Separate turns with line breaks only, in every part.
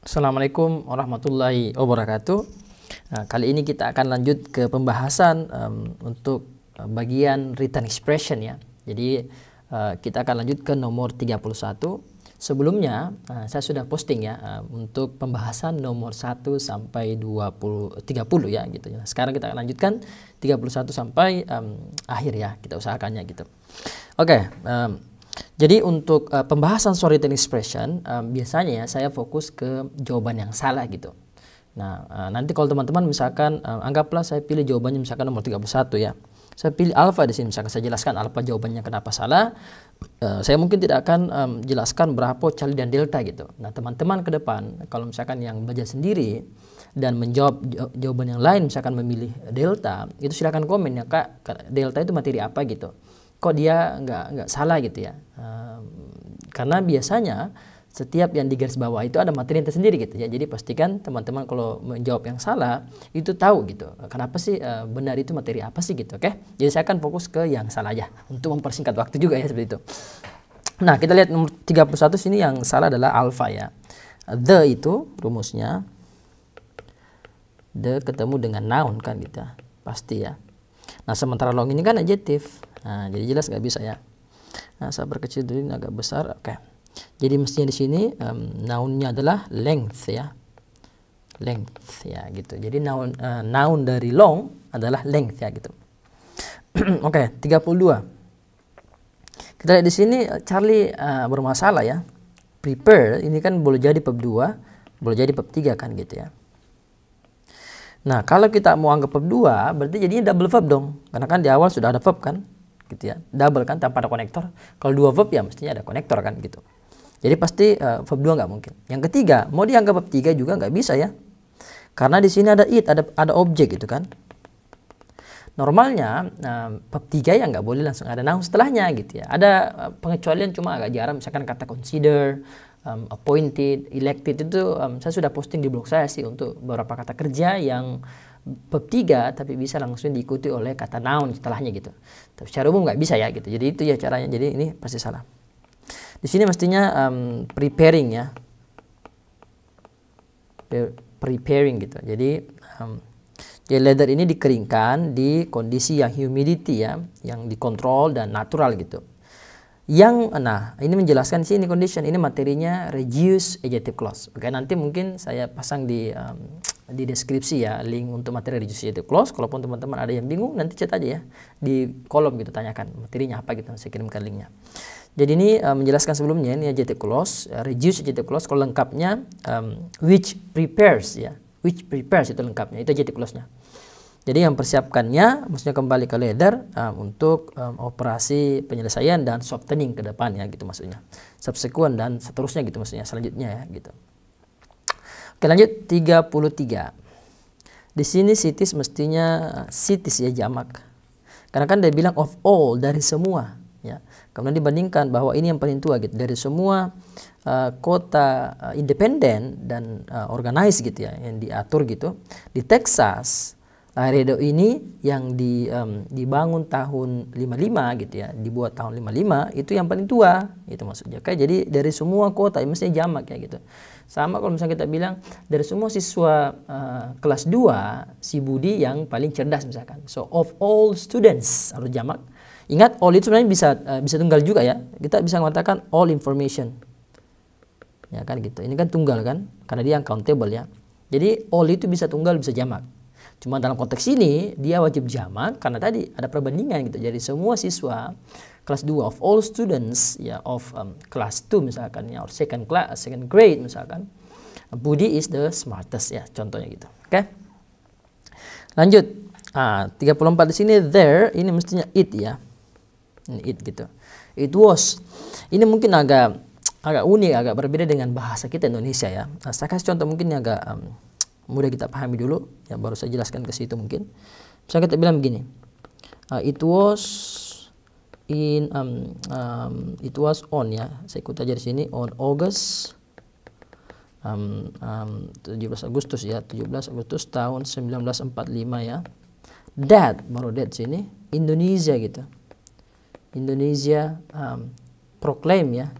Assalamualaikum warahmatullahi wabarakatuh. Nah, kali ini kita akan lanjut ke pembahasan um, untuk uh, bagian written expression ya. Jadi uh, kita akan lanjut ke nomor 31. Sebelumnya uh, saya sudah posting ya uh, untuk pembahasan nomor 1 sampai 20 30 ya gitu ya. Sekarang kita akan lanjutkan 31 sampai um, akhir ya, kita usahakannya gitu. Oke, okay, um, jadi untuk uh, pembahasan storytelling expression um, biasanya ya saya fokus ke jawaban yang salah gitu. Nah, uh, nanti kalau teman-teman misalkan uh, anggaplah saya pilih jawabannya misalkan nomor 31 ya. Saya pilih alfa di sini misalkan saya jelaskan alfa jawabannya kenapa salah. Uh, saya mungkin tidak akan um, jelaskan berapa Charlie dan delta gitu. Nah, teman-teman ke depan kalau misalkan yang belajar sendiri dan menjawab jawaban yang lain misalkan memilih delta, itu silakan komen ya Kak, delta itu materi apa gitu kok dia nggak nggak salah gitu ya uh, karena biasanya setiap yang di garis bawah itu ada materi yang tersendiri gitu ya. Jadi pastikan teman-teman kalau menjawab yang salah itu tahu gitu kenapa sih uh, benar itu materi apa sih gitu oke? Okay? jadi saya akan fokus ke yang salah aja untuk mempersingkat waktu juga ya seperti itu. Nah kita lihat nomor 31 sini yang salah adalah alpha ya. The itu rumusnya the ketemu dengan noun kan gitu pasti ya. Nah sementara long ini kan adjective Nah, jadi jelas nggak bisa ya. Nah, saya berkecil dulu ini agak besar. Oke. Okay. Jadi mestinya di sini um, nounnya adalah length ya. Length ya gitu. Jadi noun uh, noun dari long adalah length ya gitu. Oke, okay, 32. Kita lihat di sini Charlie uh, bermasalah ya. Prepare ini kan boleh jadi bab 2, boleh jadi bab 3 kan gitu ya. Nah, kalau kita mau anggap verb 2, berarti jadinya double verb dong. Karena kan di awal sudah ada verb kan gitu ya. Double kan tanpa ada konektor. Kalau dua verb ya mestinya ada konektor kan gitu. Jadi pasti uh, verb dua nggak mungkin. Yang ketiga mau dianggap verb tiga juga nggak bisa ya. Karena di sini ada it ada ada objek gitu kan. Normalnya uh, verb tiga ya nggak boleh langsung ada noun setelahnya gitu ya. Ada uh, pengecualian cuma agak jarang. Misalkan kata consider um, appointed elected itu um, saya sudah posting di blog saya sih untuk beberapa kata kerja yang bab tiga tapi bisa langsung diikuti oleh kata noun setelahnya gitu. Tapi secara umum nggak bisa ya gitu. Jadi itu ya caranya. Jadi ini pasti salah. Di sini mestinya um, preparing ya. Preparing gitu. Jadi um, jadi leather ini dikeringkan di kondisi yang humidity ya, yang dikontrol dan natural gitu. Yang nah ini menjelaskan sini condition ini materinya reduce adjective clause. Oke nanti mungkin saya pasang di um, di deskripsi ya link untuk materi registrative clause. Kalaupun teman-teman ada yang bingung nanti chat aja ya di kolom gitu tanyakan materinya apa gitu saya kirimkan linknya. Jadi ini uh, menjelaskan sebelumnya ini adjective clause, uh, reduce adjective clause kalau lengkapnya um, which prepares ya, which prepares itu lengkapnya itu adjective clause-nya. Jadi yang persiapkannya maksudnya kembali ke leather um, untuk um, operasi penyelesaian dan softening ke depannya gitu maksudnya. Subsequent dan seterusnya gitu maksudnya selanjutnya ya gitu. Oke lanjut 33. Di sini sitis mestinya sitis ya jamak. Karena kan dia bilang of all dari semua ya. Kemudian dibandingkan bahwa ini yang paling tua gitu dari semua uh, kota uh, independen dan uh, organized gitu ya yang diatur gitu di Texas Laredo ini yang di, um, dibangun tahun 55 gitu ya, dibuat tahun 55 itu yang paling tua, itu maksudnya. Kayak jadi dari semua kota, mestinya jamak ya gitu. Sama kalau misalnya kita bilang dari semua siswa uh, kelas 2 si Budi yang paling cerdas misalkan. So of all students harus jamak. Ingat all itu sebenarnya bisa uh, bisa tunggal juga ya. Kita bisa mengatakan all information. Ya kan gitu. Ini kan tunggal kan karena dia countable ya. Jadi all itu bisa tunggal bisa jamak. Cuma dalam konteks ini dia wajib jamak karena tadi ada perbandingan gitu. Jadi semua siswa kelas 2 of all students ya of um, kelas 2 misalkan ya or second class second grade misalkan Budi is the smartest ya contohnya gitu. Oke. Okay? Lanjut. Ah, 34 di sini there ini mestinya it ya. Ini it gitu. It was. Ini mungkin agak agak unik, agak berbeda dengan bahasa kita Indonesia ya. Nah, saya kasih contoh mungkin agak um, mudah kita pahami dulu. Ya baru saya jelaskan ke situ mungkin. Misalnya kita bilang begini uh, it was in um, um, it was on ya. Saya ikut aja di sini on August um, um, 17 Agustus ya. 17 Agustus tahun 1945 ya. That baru that sini Indonesia gitu. Indonesia um, proclaim ya.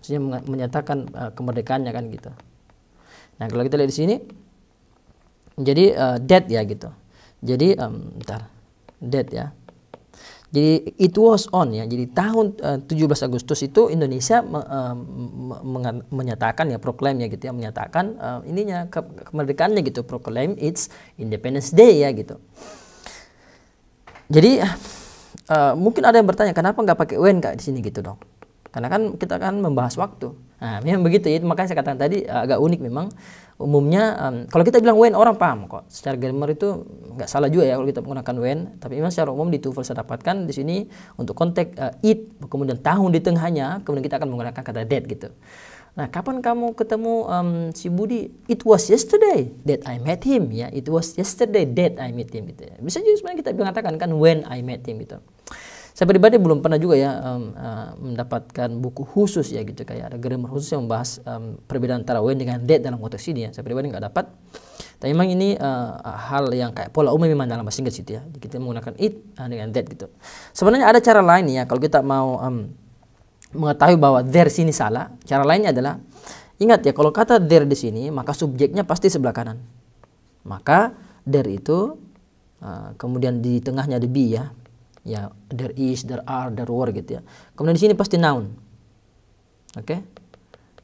Maksudnya menyatakan uh, kemerdekaannya kan gitu. Nah kalau kita lihat di sini, jadi uh, dead ya gitu. Jadi um, bentar, dead ya. Jadi it was on ya. Jadi tahun uh, 17 Agustus itu Indonesia me, uh, me, menyatakan ya proklaim ya gitu ya menyatakan uh, ininya ke, kemerdekaannya gitu proclaim its Independence Day ya gitu. Jadi uh, mungkin ada yang bertanya kenapa nggak pakai UN kak di sini gitu dong? Karena kan kita kan membahas waktu. Nah, memang begitu. Ya. Makanya saya katakan tadi agak unik memang. Umumnya um, kalau kita bilang WN orang paham kok. Secara grammar itu nggak salah juga ya kalau kita menggunakan WN tapi memang secara umum di TOEFL saya dapatkan di sini untuk konteks uh, it kemudian tahun di tengahnya kemudian kita akan menggunakan kata that gitu. Nah kapan kamu ketemu um, si Budi? It was yesterday that I met him. Ya it was yesterday that I met him gitu ya. bisa juga sebenarnya kita mengatakan kan when I met him gitu saya pribadi belum pernah juga ya um, uh, mendapatkan buku khusus ya gitu kayak ada grammar khusus yang membahas um, perbedaan antara when dengan that dalam konteks ini ya. Saya pribadi nggak dapat. Tapi memang ini uh, hal yang kayak pola umum memang dalam bahasa Inggris gitu ya. Kita menggunakan it uh, dengan that gitu. Sebenarnya ada cara lain ya kalau kita mau um, mengetahui bahwa there sini salah. Cara lainnya adalah ingat ya kalau kata there di sini maka subjeknya pasti sebelah kanan. Maka there itu uh, kemudian di tengahnya ada be ya ya there is there are there were gitu ya. Kemudian di sini pasti noun. Oke? Okay?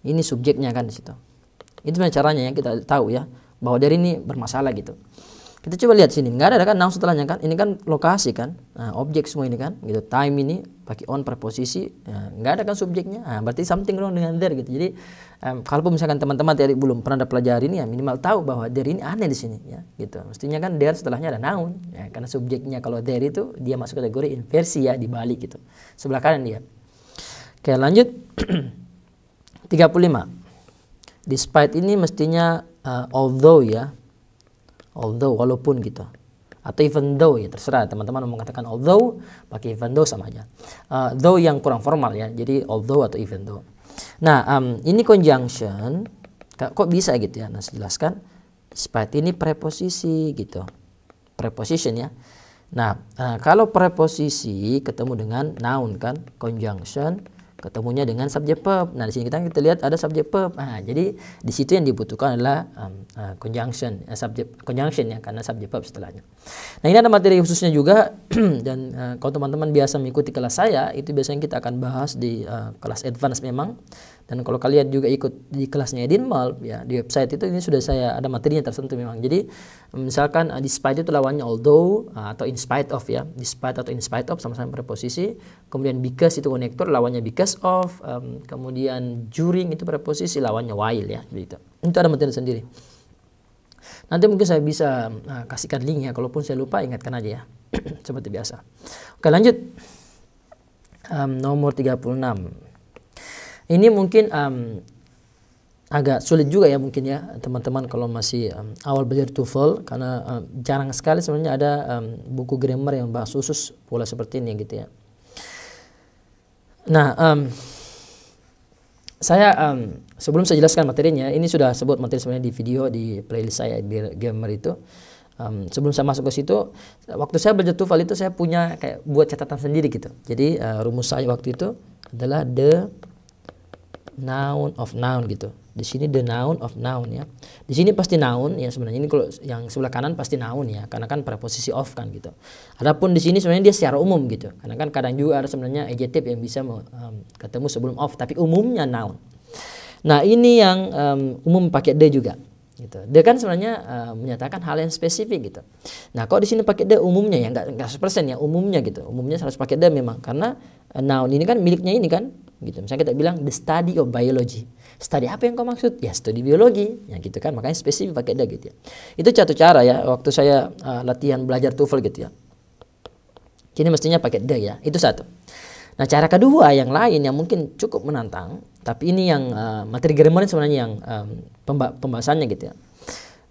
ini subjeknya kan di situ. Itu caranya yang kita tahu ya bahwa dari ini bermasalah gitu kita coba lihat sini. Nggak ada kan? Noun setelahnya kan? Ini kan lokasi kan? Nah, objek semua ini kan? Gitu. Time ini pakai on preposisi nah, nggak ada kan subjeknya? Nah, berarti something wrong dengan there gitu. Jadi um, kalau misalkan teman-teman tadi belum pernah ada pelajarin ya minimal tahu bahwa there ini aneh di sini ya gitu. Mestinya kan there setelahnya ada noun ya, karena subjeknya kalau there itu dia masuk kategori inversi ya di balik gitu. Sebelah kanan dia. Oke lanjut. 35 despite ini mestinya uh, although ya although walaupun gitu. Atau even though ya terserah. Teman-teman mau mengatakan although pakai even though sama aja. Uh, though yang kurang formal ya. Jadi although atau even though. Nah um, ini conjunction. Kok bisa gitu ya? Nah jelaskan despite ini preposisi gitu. Preposition ya. Nah uh, kalau preposisi ketemu dengan noun kan? Conjunction ketemunya dengan subjek verb. Nah, di sini kita kita lihat ada subjek verb. Nah, jadi di situ yang dibutuhkan adalah um, uh, conjunction, uh, subjek conjunction ya karena subjek verb setelahnya. Nah, ini ada materi khususnya juga dan uh, kalau teman-teman biasa mengikuti kelas saya, itu biasanya kita akan bahas di uh, kelas advance memang. Dan kalau kalian juga ikut di kelasnya Edinmal ya di website itu ini sudah saya ada materinya tersentuh memang. Jadi misalkan uh, despite itu lawannya although uh, atau in spite of ya, despite atau in spite of sama-sama preposisi. Kemudian because itu konektor lawannya because of, um, kemudian during itu preposisi lawannya while ya gitu. Itu ada materi sendiri. Nanti mungkin saya bisa uh, kasihkan link ya, kalaupun saya lupa ingatkan aja ya. Seperti biasa. Oke, lanjut. Um, nomor 36 ini mungkin um, agak sulit juga ya mungkin ya teman-teman kalau masih um, awal belajar TOEFL karena um, jarang sekali sebenarnya ada um, buku grammar yang bahas khusus pola seperti ini gitu ya. Nah, um, saya um, sebelum saya jelaskan materinya, ini sudah sebut materi sebenarnya di video di playlist saya di grammar itu. Um, sebelum saya masuk ke situ, waktu saya belajar TOEFL itu saya punya kayak buat catatan sendiri gitu. Jadi uh, rumus saya waktu itu adalah the noun of noun gitu. Di sini the noun of noun ya. Di sini pasti noun ya sebenarnya ini kalau yang sebelah kanan pasti noun ya karena kan preposisi of kan gitu. Adapun di sini sebenarnya dia secara umum gitu. Karena kan kadang juga ada sebenarnya adjective yang bisa um, ketemu sebelum of tapi umumnya noun. Nah, ini yang um, umum pakai the juga gitu. Dia kan sebenarnya uh, menyatakan hal yang spesifik gitu. Nah, kok di sini pakai the umumnya ya enggak enggak 100% ya, umumnya gitu. Umumnya harus pakai the memang karena noun ini kan miliknya ini kan gitu. Misalnya kita bilang the study of biology. Study apa yang kau maksud? Ya studi biologi. Ya gitu kan. Makanya spesifik pakai dia gitu ya. Itu satu cara ya waktu saya uh, latihan belajar TOEFL gitu ya. Jadi mestinya pakai the ya. Itu satu. Nah cara kedua yang lain yang mungkin cukup menantang tapi ini yang uh, materi grammar sebenarnya yang um, pemba pembahasannya gitu ya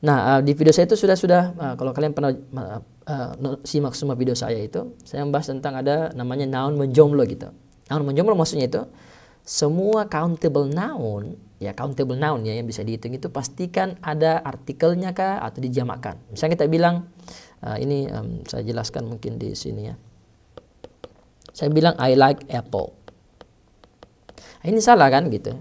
nah uh, di video saya itu sudah sudah uh, kalau kalian pernah uh, uh, simak semua video saya itu saya membahas tentang ada namanya noun menjomblo gitu Noun menjomblo maksudnya itu semua countable noun ya countable noun ya yang bisa dihitung itu pastikan ada artikelnya kah atau dijamakkan. Misalnya kita bilang uh, ini um, saya jelaskan mungkin di sini ya. Saya bilang I like apple. Ini salah kan gitu.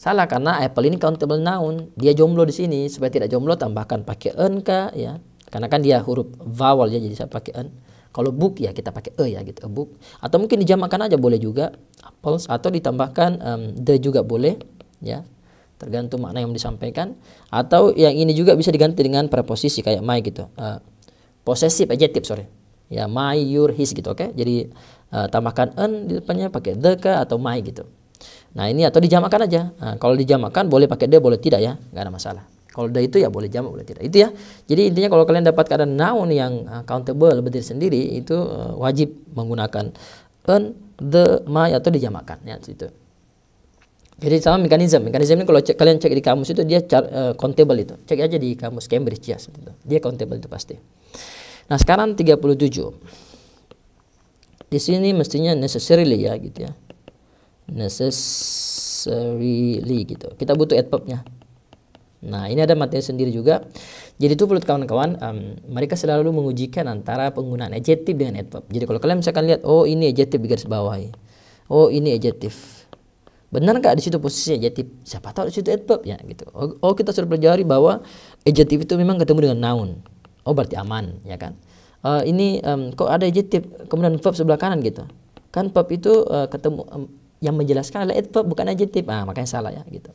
Salah karena Apple ini countable noun. Dia jomblo di sini supaya tidak jomblo tambahkan pakai en kah ya. Karena kan dia huruf vowel ya jadi saya pakai en. Kalau book ya kita pakai e ya gitu, a book. Atau mungkin dijamakan aja boleh juga apples atau ditambahkan um, the juga boleh ya. Tergantung makna yang disampaikan atau yang ini juga bisa diganti dengan preposisi kayak my gitu. Uh, possessive adjective sorry. Ya my, your, his gitu oke. Okay? Jadi uh, tambahkan en di depannya pakai the kah atau my gitu. Nah ini atau dijamakan aja. Nah, kalau dijamakan boleh pakai the boleh tidak ya, nggak ada masalah. Kalau the itu ya boleh jamak boleh tidak. Itu ya. Jadi intinya kalau kalian dapat keadaan noun yang countable berdiri sendiri itu uh, wajib menggunakan an, the, my atau dijamakan ya itu. Jadi sama mekanisme. Mekanisme ini kalau cek, kalian cek di kamus itu dia uh, countable itu. Cek aja di kamus Cambridge ya seperti itu. Dia countable itu pasti. Nah, sekarang 37. Di sini mestinya necessarily ya gitu ya necessarily gitu. Kita butuh adverbnya. Nah, ini ada materi sendiri juga. Jadi itu perlu kawan-kawan, um, mereka selalu mengujikan antara penggunaan adjektif dengan adverb. Jadi kalau kalian misalkan lihat, oh ini adjektif di garis bawahi. Oh ini adjektif. Benar nggak di situ posisi adjektif? Siapa tahu di situ adverb ya gitu. Oh, oh kita sudah pelajari bahwa adjektif itu memang ketemu dengan noun. Oh berarti aman ya kan. Uh, ini um, kok ada adjektif kemudian verb sebelah kanan gitu. Kan verb itu uh, ketemu um, yang menjelaskan adalah adverb bukan adjective ah makanya salah ya gitu.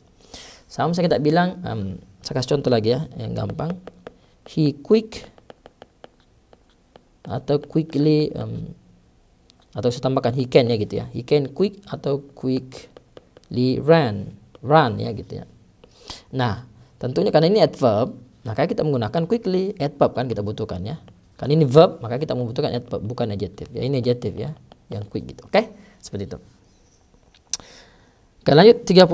Sama saya kita bilang um, saya kasih contoh lagi ya yang gampang. He quick atau quickly um, atau saya tambahkan he can ya gitu ya. He can quick atau quickly run run ya gitu ya. Nah tentunya karena ini adverb maka kita menggunakan quickly adverb kan kita butuhkan ya. Kan ini verb maka kita membutuhkan adverb bukan adjective ya. Ini adjective ya yang quick gitu. Oke? Okay? seperti itu Oke lanjut. 38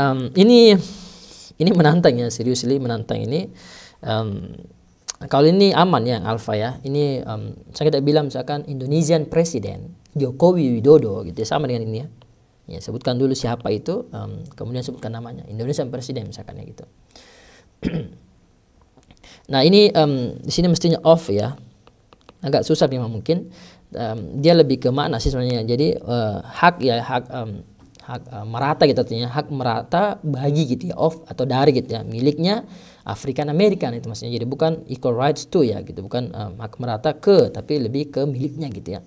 um, ini ini menantang ya seriously menantang ini. Um, kalau ini aman ya alfa ya. Ini um, saya tidak bilang misalkan Indonesian Presiden Jokowi Widodo gitu ya sama dengan ini ya. Ya sebutkan dulu siapa itu um, kemudian sebutkan namanya. Indonesian Presiden misalkan ya gitu. Nah ini um, di sini mestinya off ya. Agak susah memang mungkin. Um, dia lebih ke makna sih sebenarnya? Jadi uh, hak ya hak um, hak uh, merata gitu artinya hak merata bagi gitu ya of atau dari gitu ya miliknya African American itu maksudnya. Jadi bukan equal rights to ya gitu bukan um, hak merata ke tapi lebih ke miliknya gitu ya.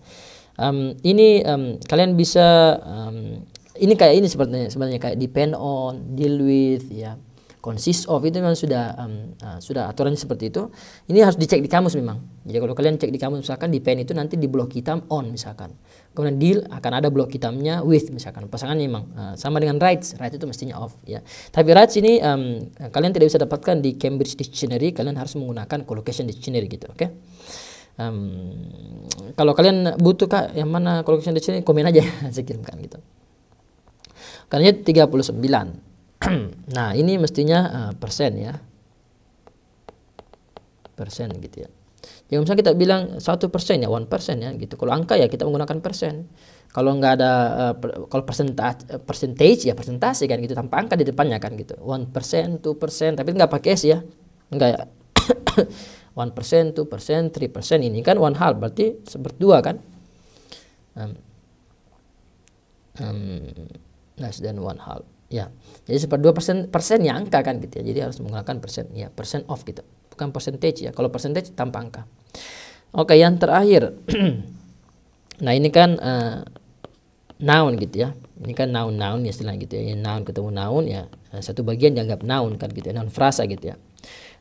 Um, ini um, kalian bisa um, ini kayak ini sebenarnya sebenarnya kayak depend on deal with ya consist of itu memang sudah um, uh, sudah aturannya seperti itu. Ini harus dicek di kamus memang. Jadi kalau kalian cek di kamus misalkan di pen itu nanti di blok hitam on misalkan. Kemudian deal akan ada blok hitamnya with misalkan. Pasangannya memang uh, sama dengan rights. Rights itu mestinya off ya. Tapi rights ini um, kalian tidak bisa dapatkan di Cambridge Dictionary. Kalian harus menggunakan collocation dictionary gitu, oke? Okay? Um, kalau kalian butuh kak yang mana collocation dictionary komen aja saya kirimkan gitu. Karena 39 nah ini mestinya uh, persen ya. Persen gitu ya. Jadi misalnya kita bilang satu persen ya one persen ya gitu. Kalau angka ya kita menggunakan persen. Kalau nggak ada uh, kalau persentage uh, percentage ya persentase kan gitu tanpa angka di depannya kan gitu. One persen two persen tapi nggak pakai s ya. Nggak ya. One persen two persen three persen ini kan one half berarti seperdua kan. Um, um, less than one half Ya, jadi dua persen persen ya angka kan gitu ya. Jadi harus menggunakan persen ya persen off gitu, bukan percentage ya. Kalau percentage tanpa angka. Oke, yang terakhir. nah ini kan uh, noun gitu ya. Ini kan noun noun ya istilah gitu ya. Noun ketemu noun ya eh, satu bagian dianggap noun kan gitu ya. Noun frasa gitu ya.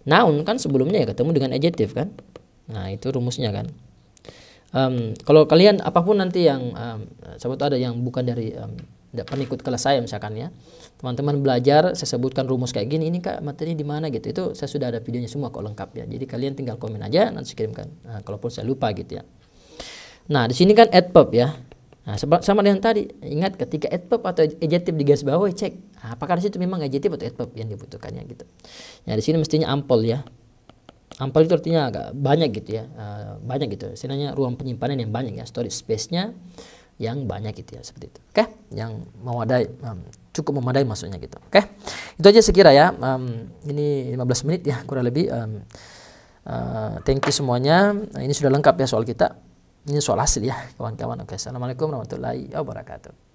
Noun kan sebelumnya ya ketemu dengan adjective kan. Nah itu rumusnya kan. Um, kalau kalian apa pun nanti yang um, sebut ada yang bukan dari um, tidak pernah ikut kelas saya misalkan ya. Teman-teman belajar saya sebutkan rumus kayak gini ini kak materi di mana? Gitu. Itu saya sudah ada videonya semua kok lengkap ya. Jadi kalian tinggal komen aja nanti saya kirimkan. Nah, kalaupun saya lupa gitu ya. Nah di sini kan adverb ya. Nah, sama dengan tadi. Ingat ketika adverb atau adjective di garis bawah cek. Nah, apakah di situ memang adjective atau adverb yang dibutuhkannya gitu. Ya di sini mestinya ampol ya. Ampol itu artinya agak banyak gitu ya. Uh, banyak gitu. Istilahnya ruang penyimpanan yang banyak ya. Storage space-nya yang banyak gitu ya seperti itu. Oke, okay? yang memadai um, cukup memadai maksudnya gitu. Oke. Okay? Itu aja sekira ya. Um, ini 15 menit ya kurang lebih um, uh, thank you semuanya. Nah, ini sudah lengkap ya soal kita. Ini soal hasil ya kawan-kawan. Oke, okay. Assalamualaikum warahmatullahi wabarakatuh.